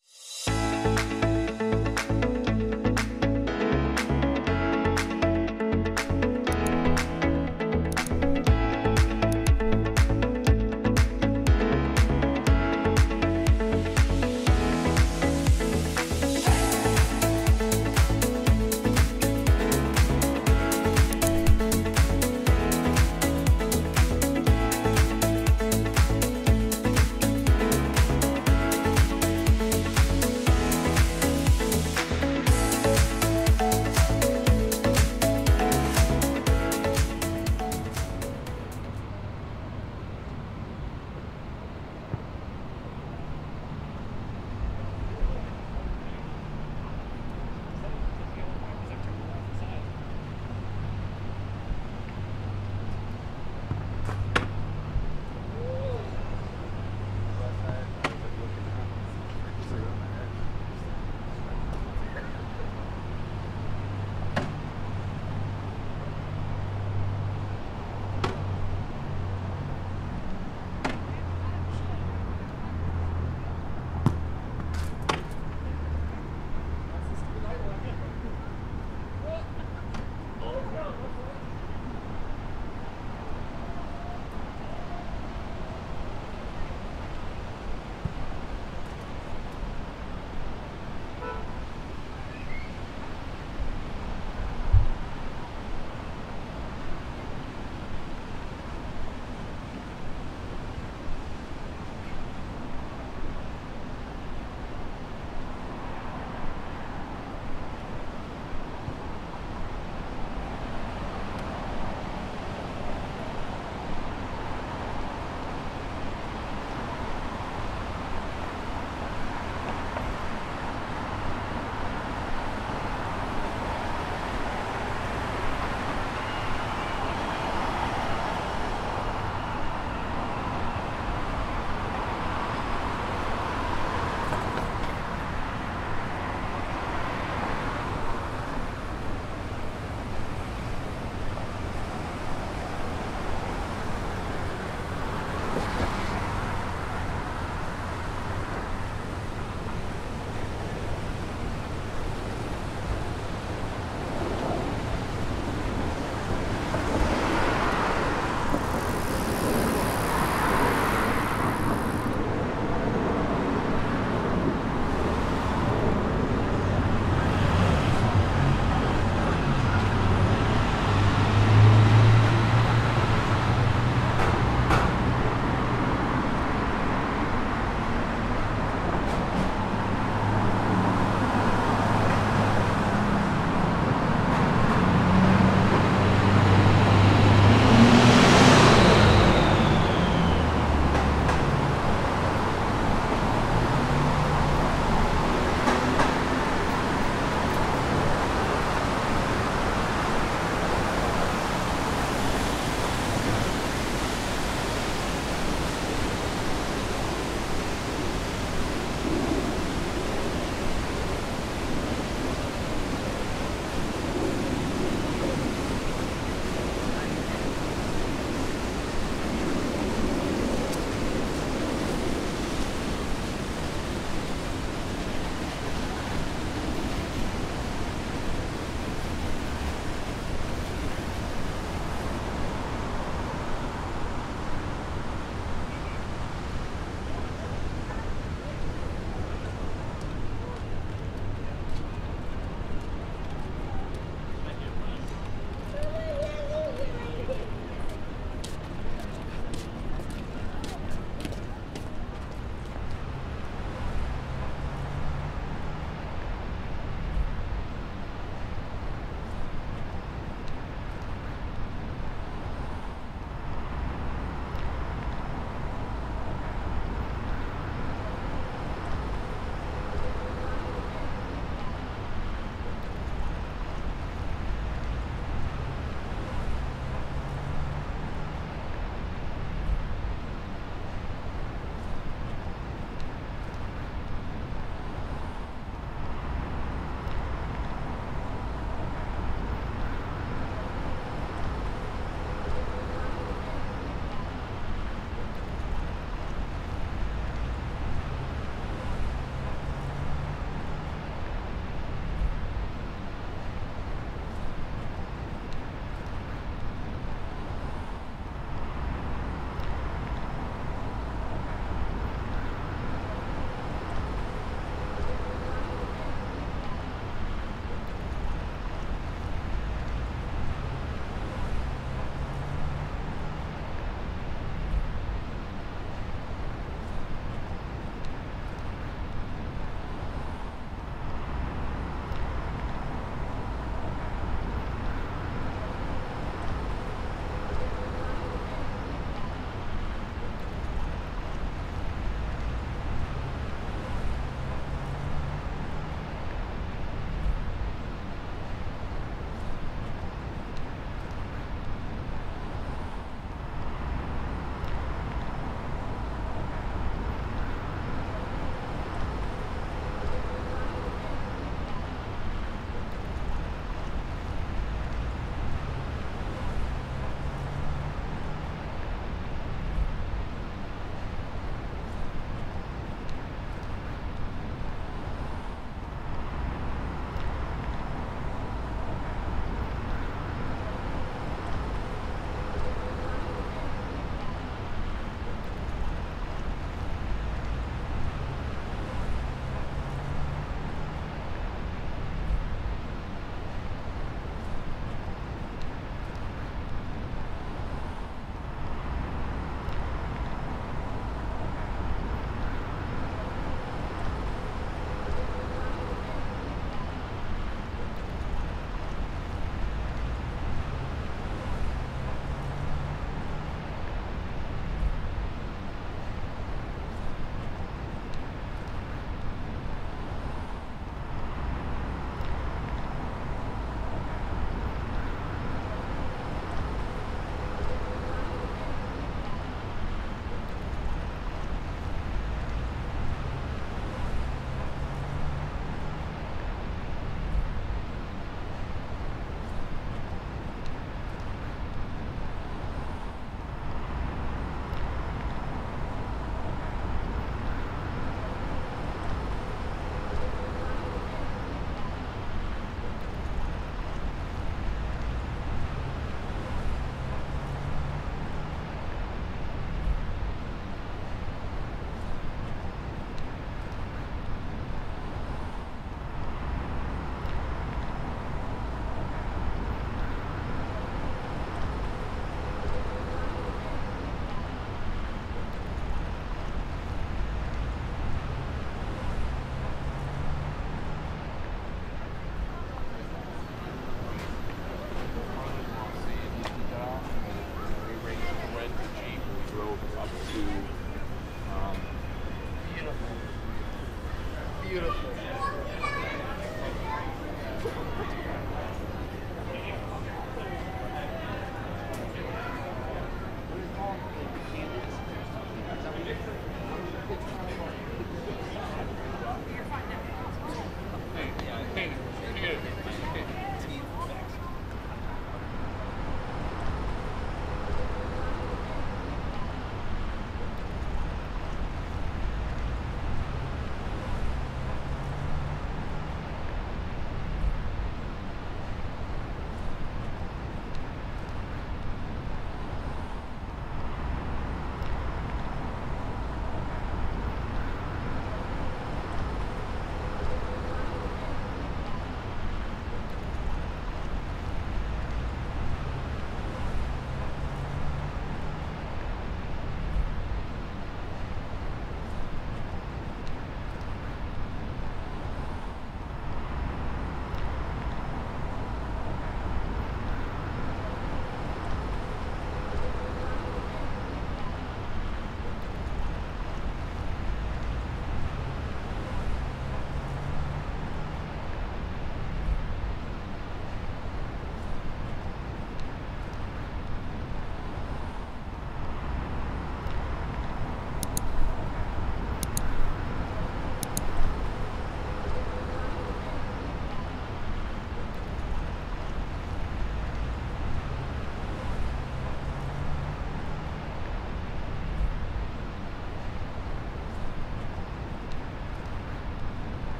Música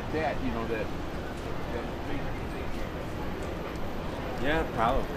not that, you know, that, that. Yeah, probably.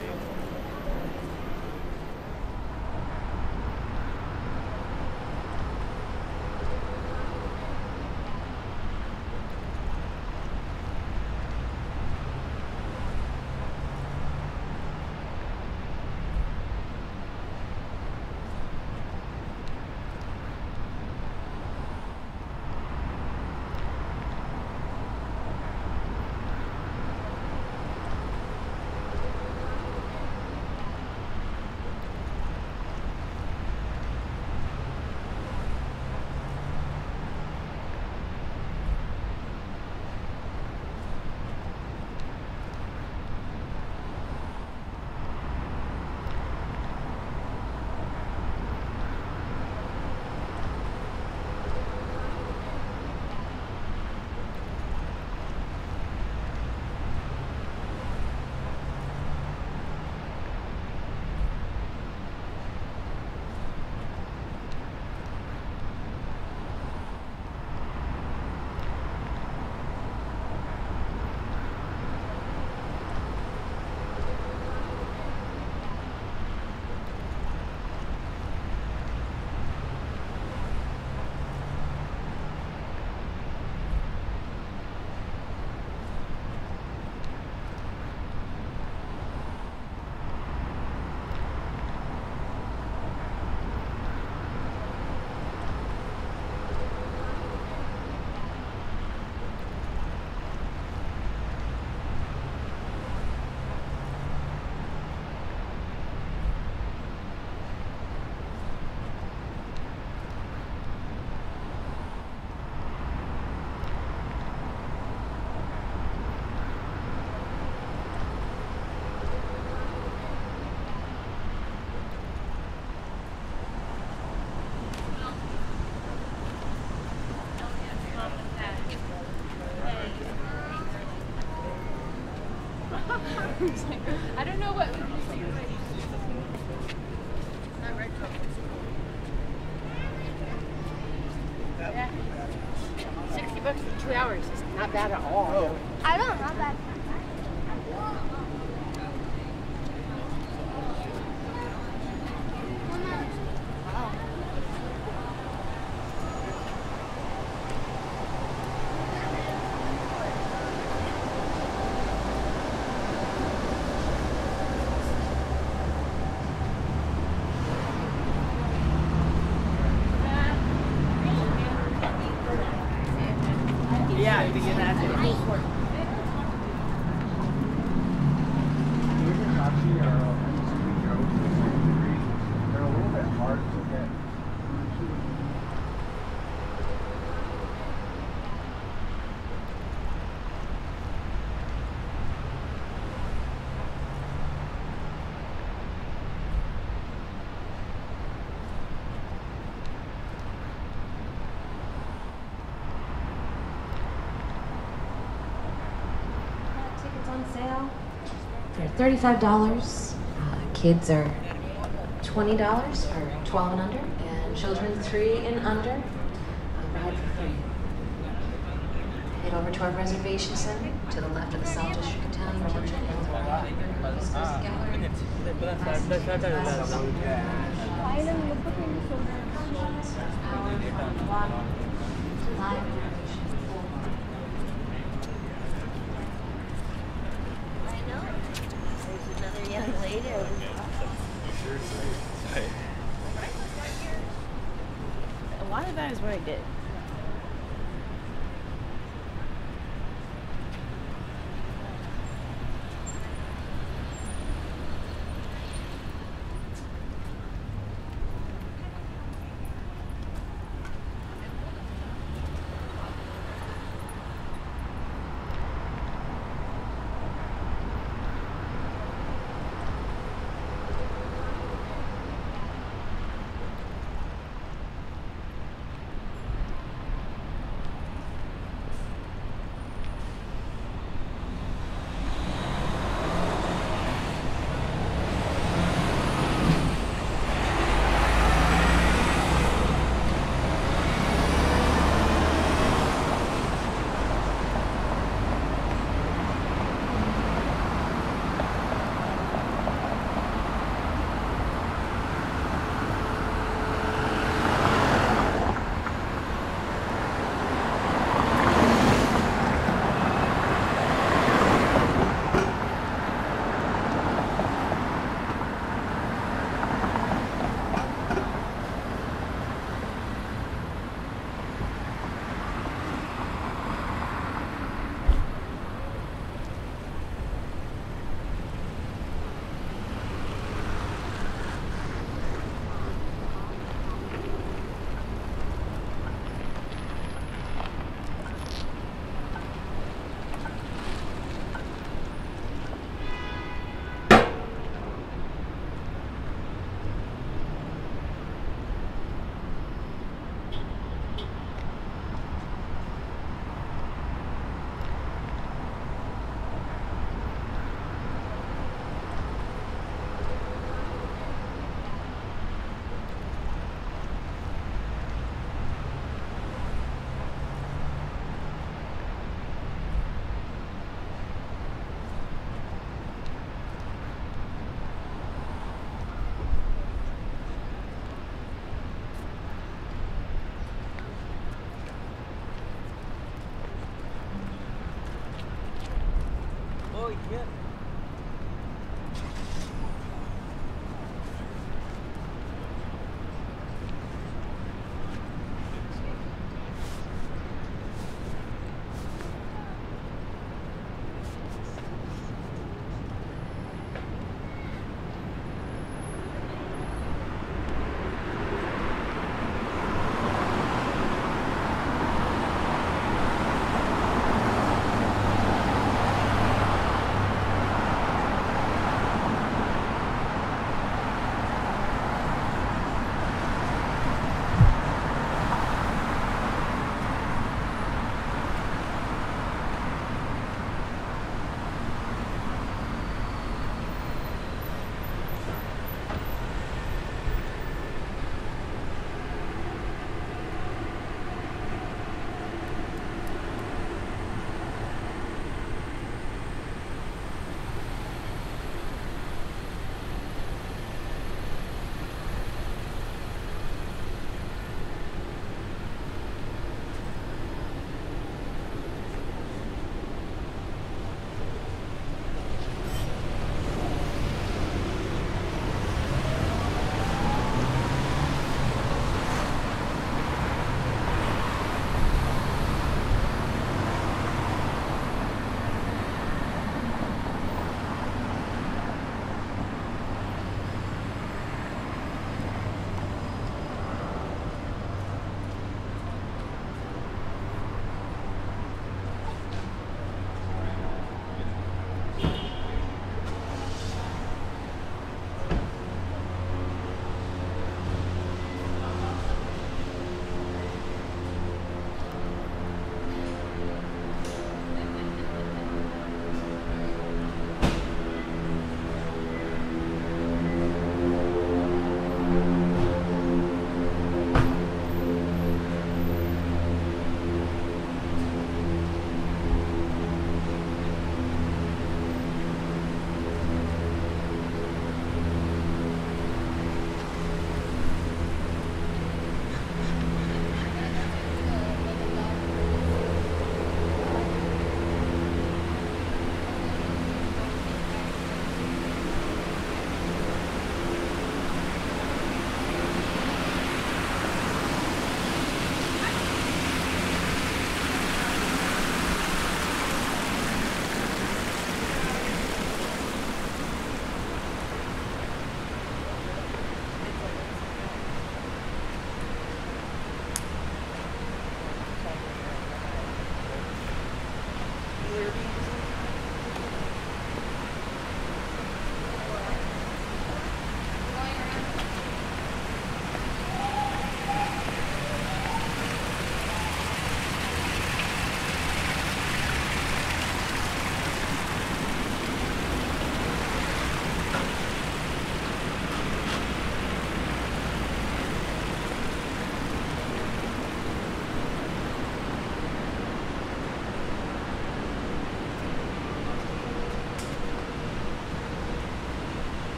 They're thirty-five dollars. Uh, kids are twenty dollars for twelve and under, and children three and under uh, ride for free. Head over to our reservation center to the left of the South District Italian Kitchen and the right of Gallery. Live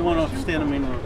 Want to stand in the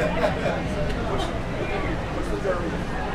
what's, what's the German?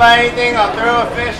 about anything, I'll throw a fish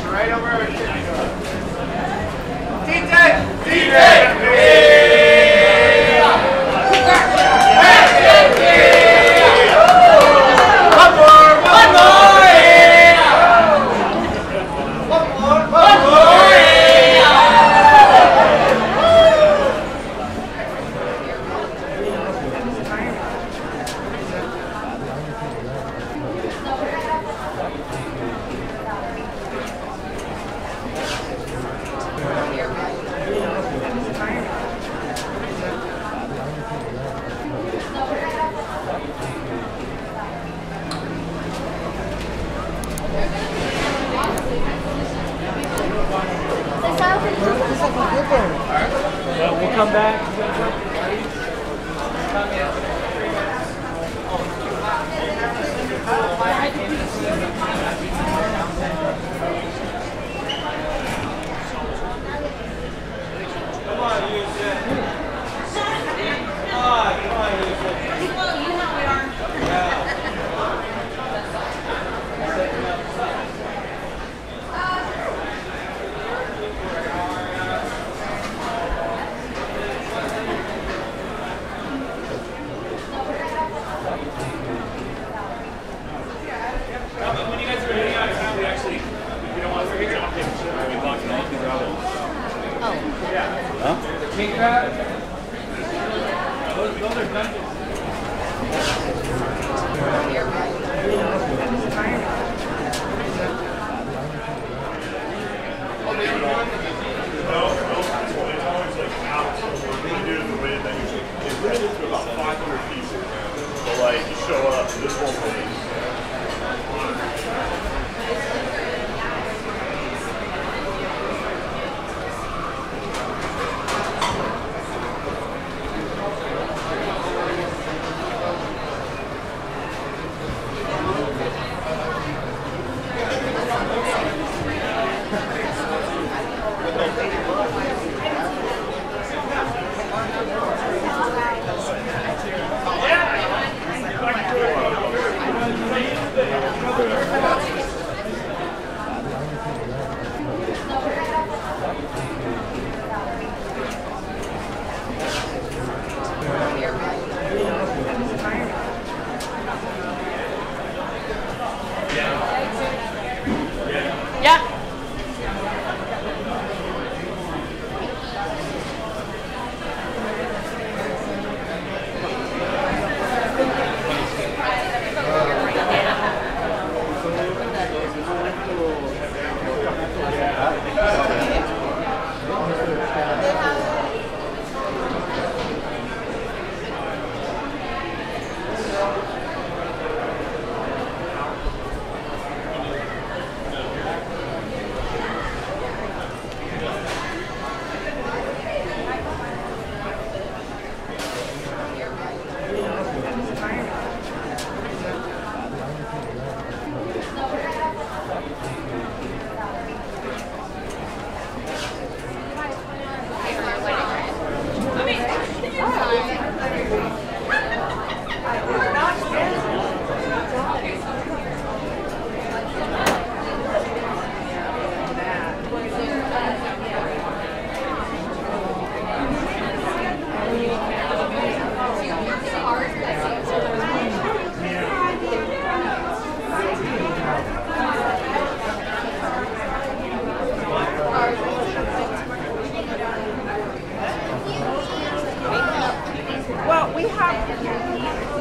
Well, we have.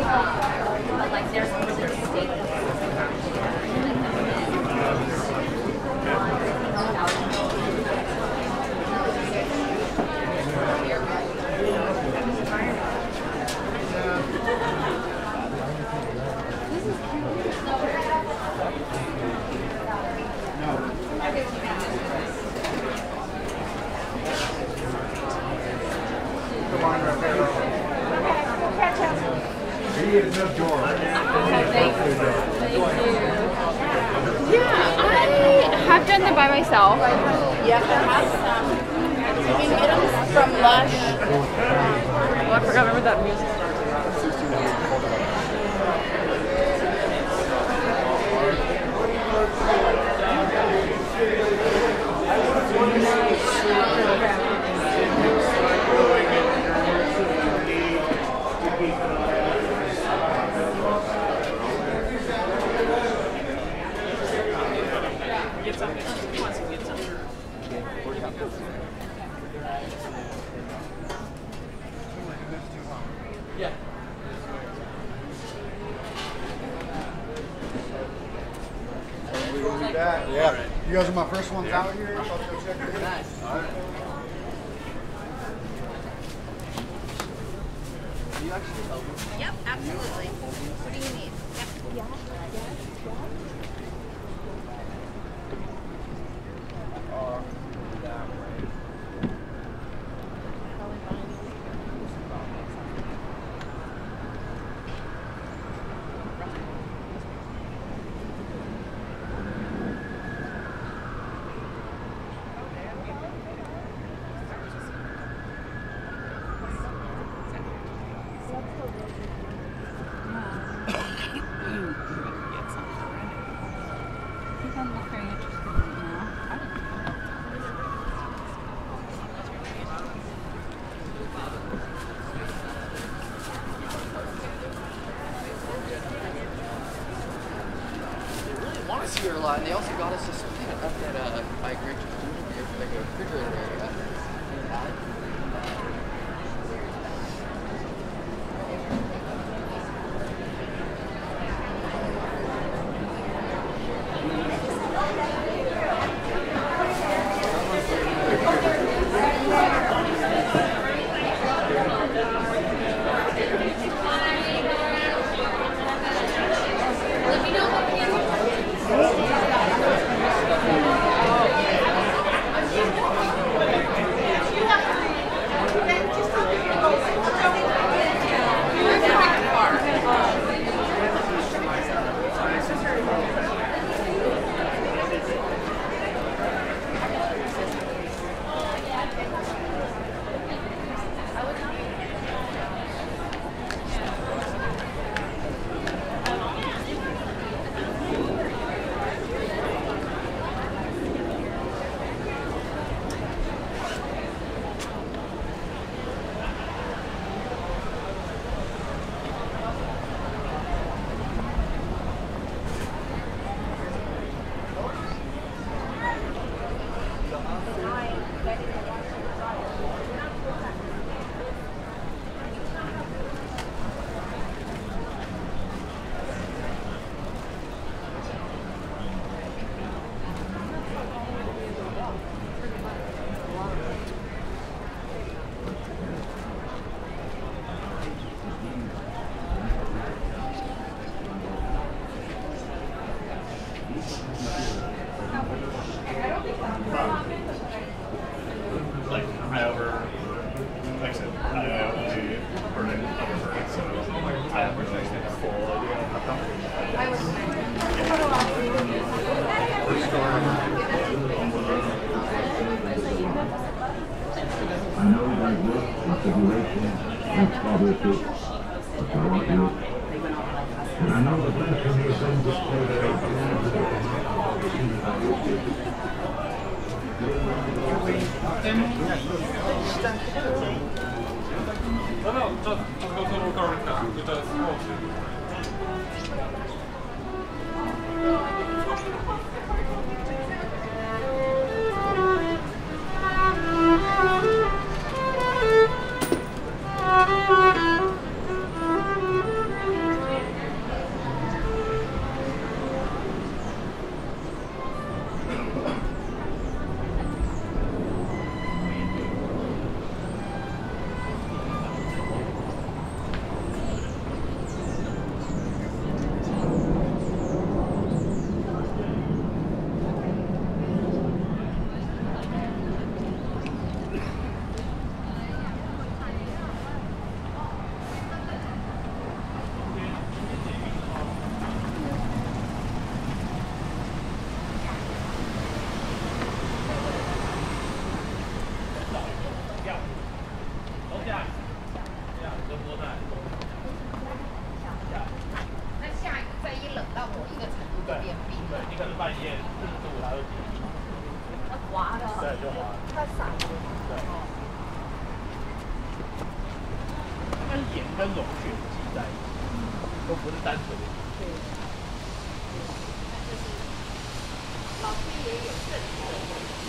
Yeah, I have done them by myself. You have have some. You can get them from Lush. Oh, I forgot. Remember that music? Yeah. You guys are my first ones out here. I'll go check it out. Yep, absolutely. What do you need? Yep. want 你可能半夜四十度，它会结冰。滑的。对，就滑。它散了。对。它盐跟溶血积在一起，都不是单纯的。老天爷有正义。I